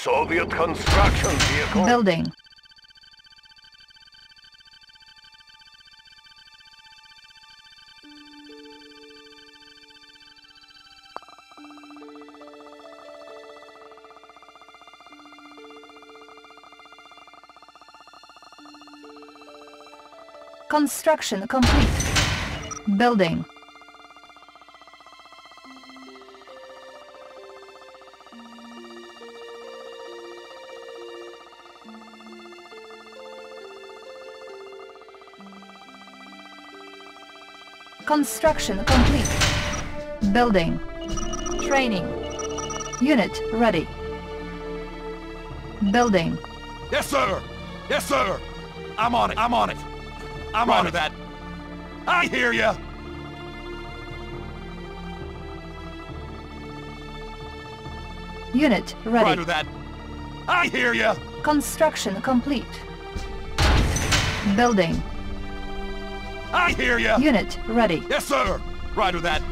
Soviet construction vehicle. Building. Construction complete. Building. Construction complete. Building. Training. Unit ready. Building. Yes, sir! Yes, sir! I'm on it, I'm on it! I'm on it. that. I hear ya! Unit ready. Roger that. I hear ya! Construction complete. Building. I hear ya! Unit ready. Yes, sir! Roger that.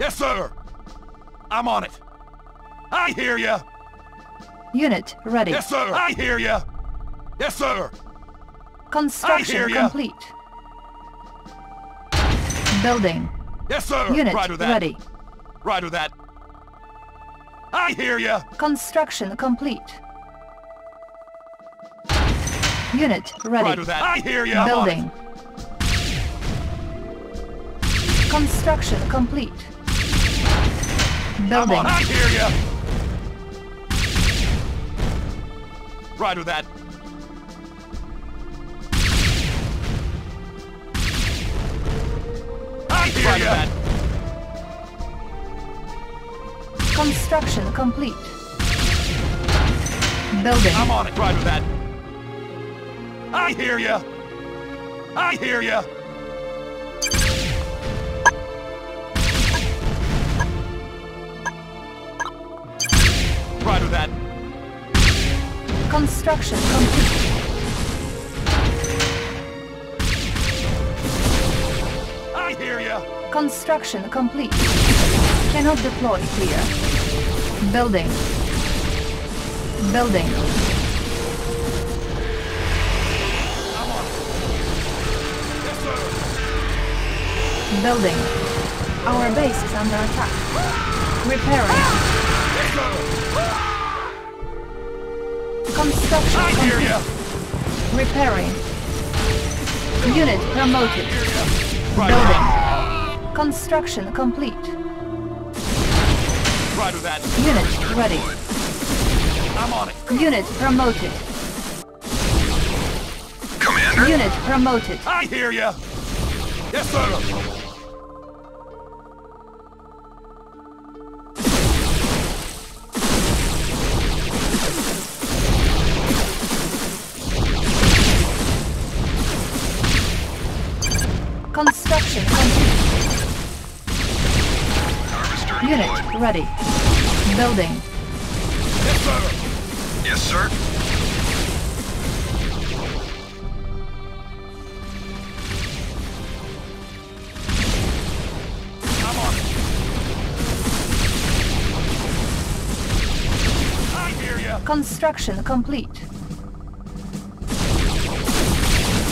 Yes, sir! I'm on it. I hear ya! Unit ready. Yes, sir! I hear ya! Yes, sir! Construction I hear ya. complete. Building. Yes, sir! Unit Roger that. ready. Roger that. I hear ya! Construction complete. Unit ready. Roger that. I hear ya! Building. Construction complete. Building. I hear ya! Roger that. I hear Roger ya! that. Construction complete. Building. I'm on it. Roger that. I hear ya! I hear ya! Construction complete. I hear ya! Construction complete. Cannot deploy here. Building. Building. Yes. Building. Our base is under attack. Repairing. Yes. Construction I hear complete. ya! Repairing. Unit promoted. Roger Building. that. Construction complete. That. Unit ready. I'm on it. Unit promoted. Commander? Unit promoted. I hear ya! Yes, sir. Ready. Building. Yes, sir. Yes, sir. I'm on. I hear ya! Construction complete.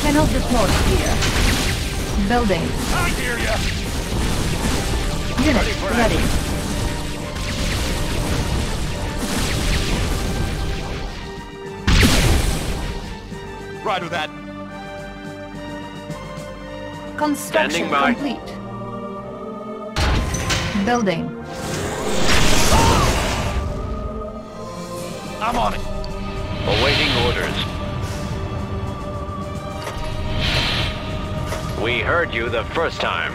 Cannot deploy here. Building. I hear ya! Unit ready. Roger that. Construction Standing complete. Building. I'm on it. Awaiting orders. We heard you the first time.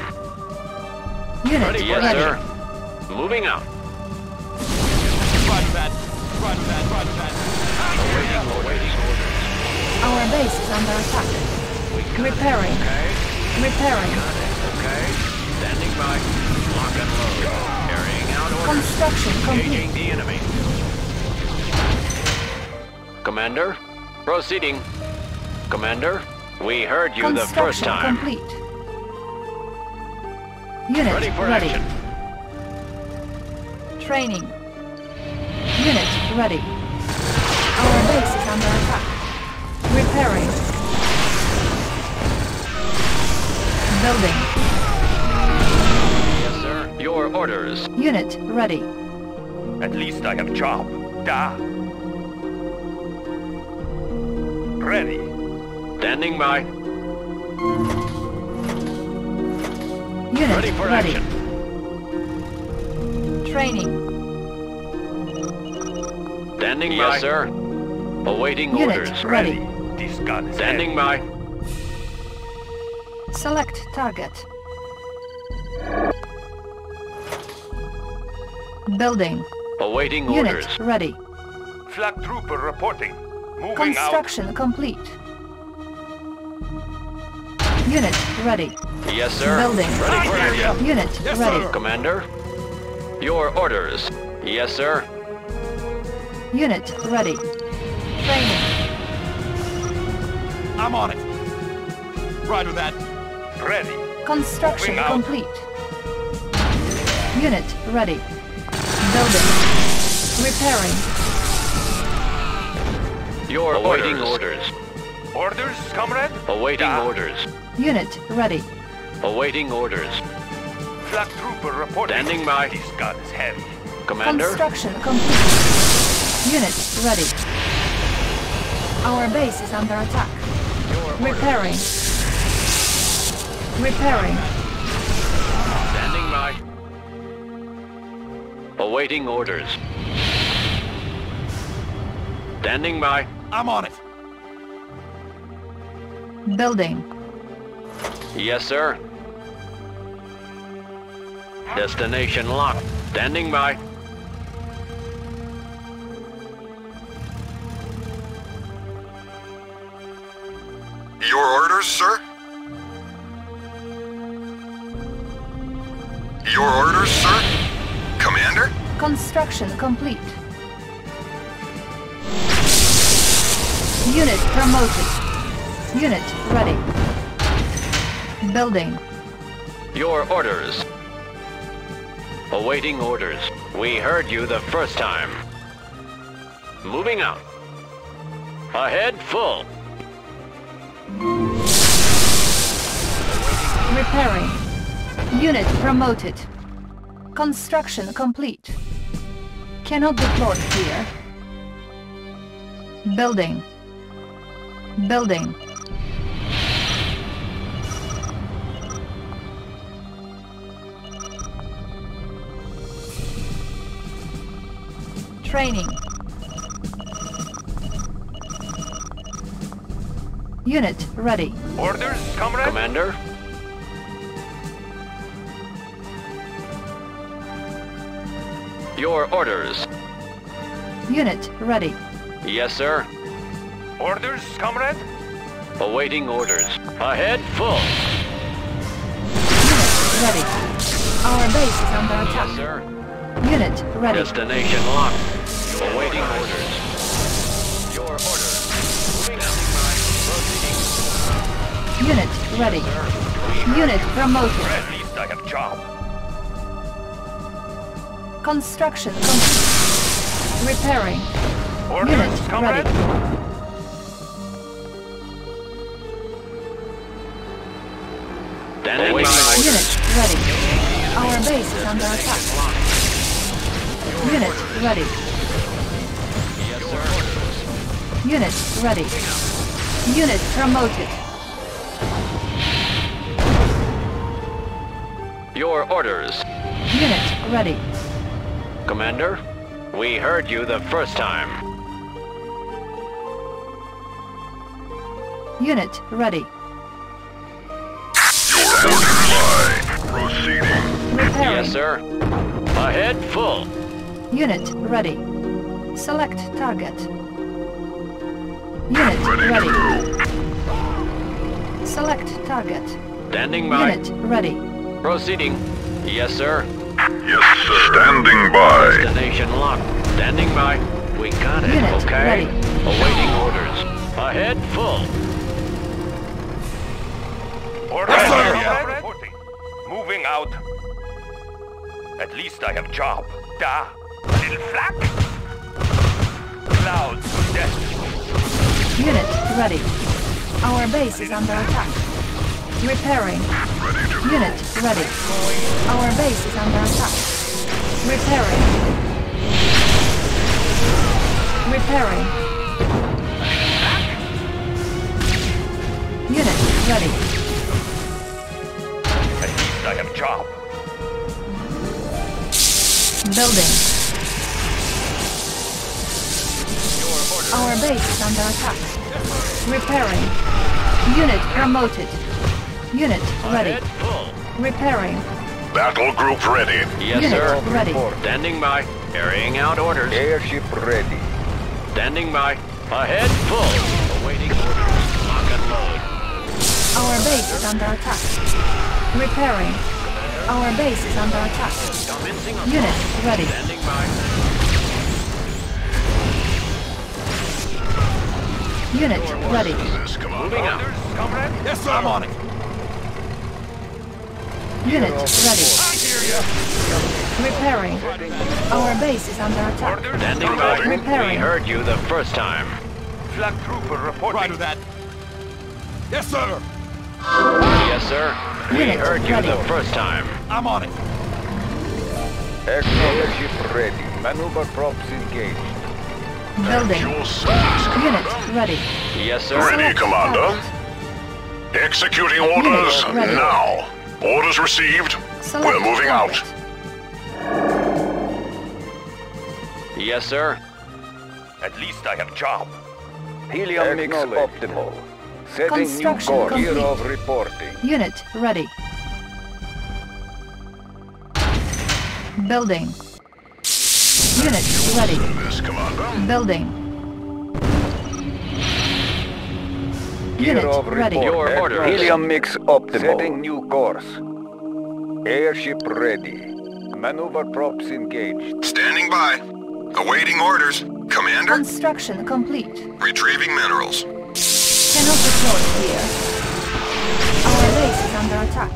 Unit Ready, yes, ready. sir. Moving out. Roger that. Roger that. Roger that. Our base is under attack. We got it, Repairing. Okay. Repairing. Okay. Standing by. Lock and load. Carrying out orders. Construction Engaging complete. the enemy. Commander, proceeding. Commander, we heard you the first time. complete. Unit Ready for ready. action. Training. Unit ready. Our base is under attack. Repairing. Building. Yes, sir. Your orders. Unit ready. At least I have a job. Da. Ready. Standing by. Unit Ready for ready. action. Training. Standing Yes, by. sir. Awaiting Unit orders. ready. This gun is Standing by. Select target. Building. Awaiting Unit orders. ready. heavy. Flak trooper reporting. Moving out. Construction complete. Unit ready. Yes, sir. Building. Ready for I hear action. ya. Unit Yes, ready. sir. Commander. Your orders. Yes, sir. Unit ready. Training. I'm on it. Right Roger that. Ready. Construction Moving out. complete. Unit ready. Building. Repairing. Your awaiting orders. orders. Orders, comrade? Awaiting Da. orders. Unit ready. Awaiting orders. Flak trooper reporting. Standing by. This gun is heavy. Commander. Construction complete. Unit ready. Our base is under attack. Repairing. Repairing. Standing by. Awaiting orders. Standing by. I'm on it. Building. Yes, sir. Destination locked. Standing by. Construction complete. Unit promoted. Unit ready. Building. Your orders. Awaiting orders. We heard you the first time. Moving out. Ahead full. Repairing. Unit promoted. Construction complete. Cannot deploy here. Building. Building. Training. Unit ready. Orders, comrade? Commander. Your orders. Unit ready. Yes, sir. Orders, comrade? Awaiting orders. Ahead full. Unit ready. Our base is under Yes, attack. sir. Unit ready. Destination locked. Awaiting orders. Your orders. Standing by. Proceeding. Unit ready. Unit promoted. At least I have job. Construction complete. Repairing. Orders, Unit comrade? ready. Standing by. Unit ready. Our base is under attack. Unit ready. Yes, sir. Unit ready. Unit promoted. Your orders. Unit ready. Commander, we heard you the first time. Unit ready. Proceeding. Repairing. Yes, sir. Ahead full. Unit ready. Select target. Unit ready. Select target. Standing by. Unit ready. Proceeding. Yes, sir. Yes, sir. Standing by. Destination locked. Standing by. We got it, Unit okay? ready. Awaiting orders. Ahead full. Orders, Yes, sir. comrade? Reporting. Moving out. At least I have job. Da. Little flak. clouds to death. Unit ready. Our base is under attack. Repairing. Unit ready. Our base is under attack. Repairing. Repairing. Unit ready. I have a job. Building. Our base is under attack. Repairing. Unit promoted. Unit ready. Ahead full. Repairing. Battle group ready. Yes, Unit sir. ready. Standing by. Carrying out orders. Airship ready. Standing by. Ahead full. Awaiting orders. Lock and load. Our base is under attack. Repairing. Our base is under attack. Commencing Unit ready. Standing by. Unit ready. This commander. Moving out. Comrade? Yes, sir. I'm on it. Unit ready. I hear you. Repairing. Our base is under attack. Orders, Standing comrade? by. We heard you the first time. Flak trooper reporting. Roger that. Yes, sir. Yes, sir. We Unit heard you the first time. I'm on it. Airship ready. Maneuver props engaged. Building. Unit ready. Yes, sir. Ready, Commander. Executing orders ready. now. Orders received. Select We're moving out. Yes, sir. At least I have job. Helium mix optimal. Setting new Construction course. complete. Year of reporting. Unit ready. Building. Unit ready. This. Building. Unit ready. Your orders. Helium mix optimal. Setting new course. Airship ready. Maneuver props engaged. Standing by. Awaiting orders. Commander, Construction complete. retrieving minerals. Cannot deploy here. Our base is under attack.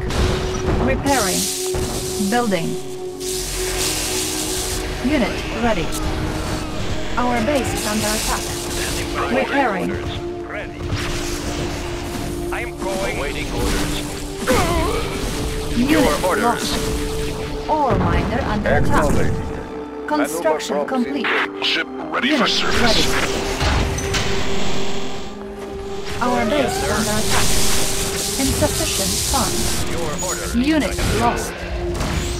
Repairing. Building. Unit ready. Our base is under attack. Repairing. Ready. Going. Awaiting orders. Unit orders. lost. Ore miner under attack. Construction complete. engaged. Ship ready Unit for service. ready. Our base is under attack. Insufficient funds. Your orders. Unit lost.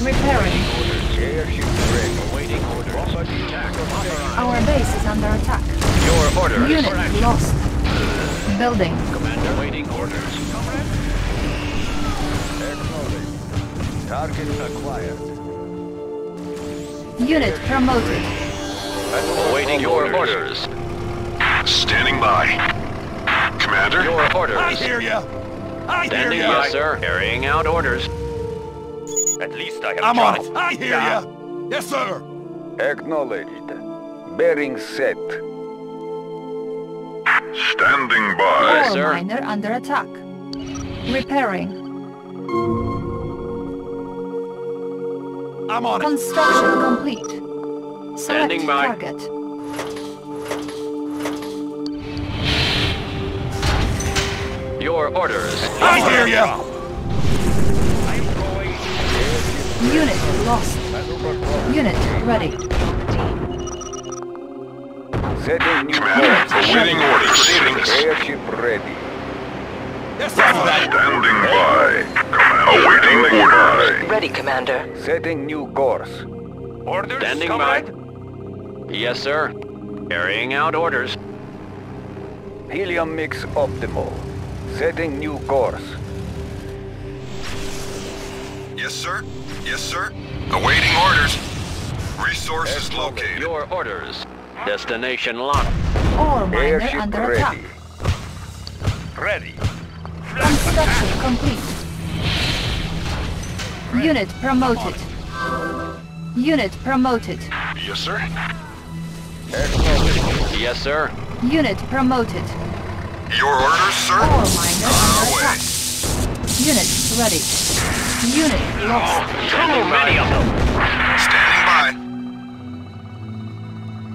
Repairing. Airship ready. Awaiting orders. Our base is under attack. Your orders. Unit lost. Building. Commander. waiting orders. Acknowledged. Target acquired. Unit promoted. Awaiting your orders. Standing by. Commander? Your orders. I hear you. I hear Standing by, sir. Carrying out orders. At least I have I'm on it. I hear you. Yes, sir. Acknowledged. Bearing set. Standing by. Yes, Ore sir. miner under attack. Repairing. I'm on it. Construction complete. Select Standing by. target. Your orders. I hear you. Unit lost. Unit ready. Setting new Commander, course. awaiting orders. Airship ready. Yes, sir. Standing by. Awaiting orders. Ready, Commander. Setting new course. Orders, Standing comrade? by. Yes, sir. Carrying out orders. Helium mix optimal. Setting new course. Yes, sir. Yes, sir. Awaiting orders. Resources Acknowledged. located. Your orders. Destination locked. Ore miner Airship under attack. ready. Ready. Construction complete. Unit promoted. Unit promoted. Yes, sir. Acknowledged. Yes, sir. Unit promoted. Your orders, sir? Ore miner On under our attack. Unit ready. Unit lost. Too many of them. Standing by.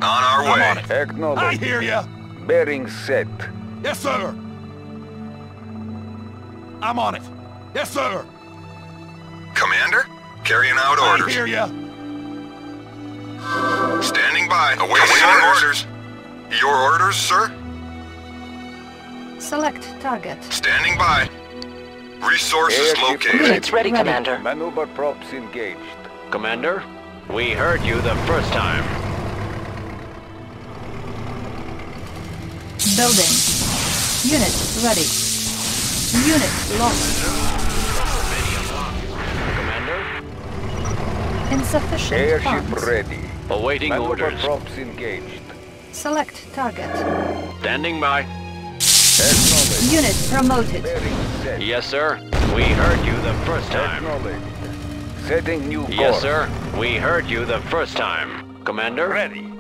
On our I'm way. on it. I hear ya. Bearing set. Yes, sir. I'm on it. Yes, sir. Commander? Carrying out I orders. hear ya. Standing by. Awaiting orders. Your orders, sir? Select target. Standing by. Resources Airship located. Units ready, Commander. Maneuver props engaged. Commander, we heard you the first time. Building. Unit ready. Unit lost. Commander, Insufficient Airship funds. ready. awaiting Maneuver orders. props engaged. Select target. Standing by. Acknowledge. Unit promoted. Yes, sir. We heard you the first time. Acknowledged. Setting new course. Yes, sir. We heard you the first time. Commander? Ready.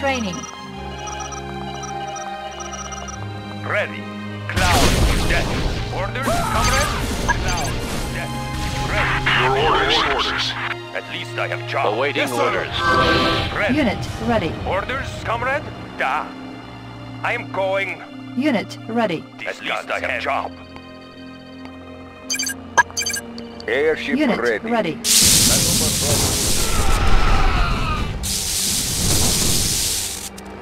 Training. Ready. Cloud. Death. Orders, comrade? Cloud. Death. Ready. Your orders. orders. At least I have job. Awaiting Yes, orders. Ready. Unit ready. Orders, comrade? Da. I am going. Unit ready. At least I have job. Airship Unit ready. ready.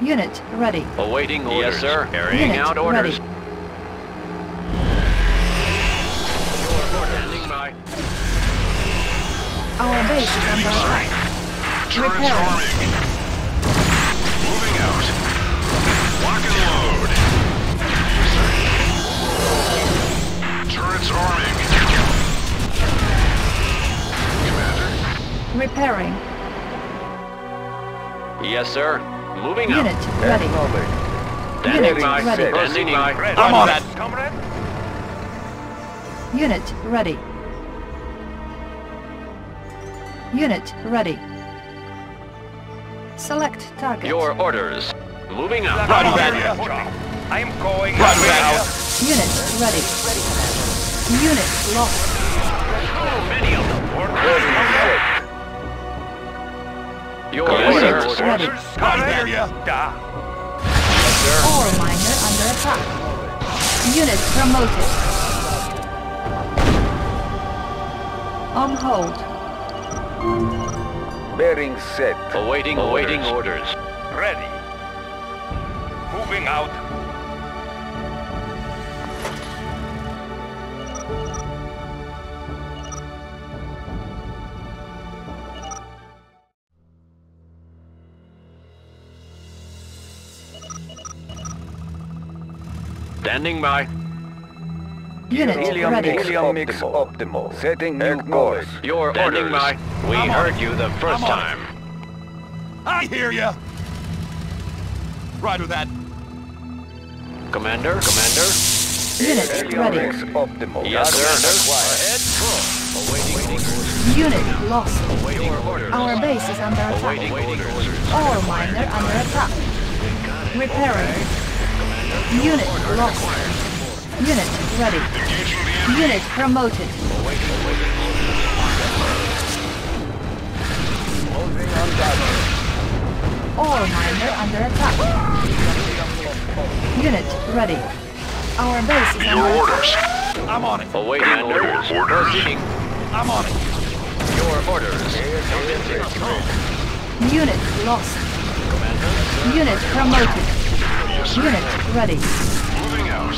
Unit ready. Awaiting orders. Yes, sir. Carrying Unit out orders. ready. Our base is under attack. Turrets Repairing. Moving out. Lock and load. Turrets arming. Commander? Repairing. Yes, sir. Moving out. Unit ready. Standing Unit by. ready. Standing by. I'm on it. Comrade? Unit ready. Unit ready. Select target. Your orders. Moving out. Roger I that. have job. I am going. Roger that. Unit ready. Unit lost. Many of them. Bearing Orders, set. Your Unit orders. ready. I hear ya. Da. Ore miner under attack. Unit promoted. On hold. Bearing set. Awaiting awaiting orders. Ready. Moving out. Standing by. Unit Helium ready. mix optimal. optimal. Setting new course. Your Standing orders. by. We I'm heard it. you the 1st I'm on time. I hear ya. Roger that. Commander, Commander. Unit Helium ready. mix optimal. Yes, sir. Acquired. Awaiting orders. Unit lost. Awaiting orders. Our base is under Awaiting attack. orders. Ore miner under attack. Repairing. Unit lost. Unit ready. Unit promoted. Closing on miner under attack. Unit ready. Our base is Your under orders. I'm on it. Awaiting orders. Your orders. Proceeding. I'm on it. Your orders. Unit lost. Unit promoted. Yes, sir. Unit ready. Moving out.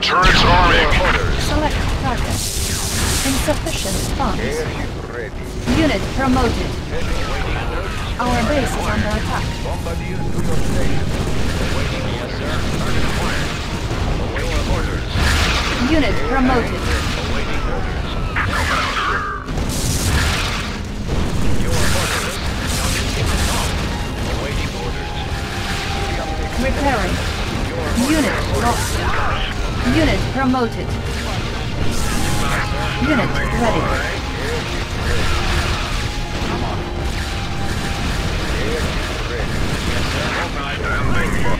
Turrets arming. Select target. Insufficient funds. Unit promoted. Our base is under attack. Bombardier to your station. Unit promoted. Repairing. Unit lost. Unit promoted. Unit ready. Unit ready.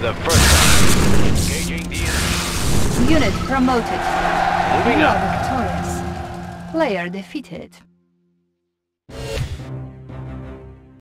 The first time. Engaging the enemy. Unit promoted. Moving up. victorious. Player defeated.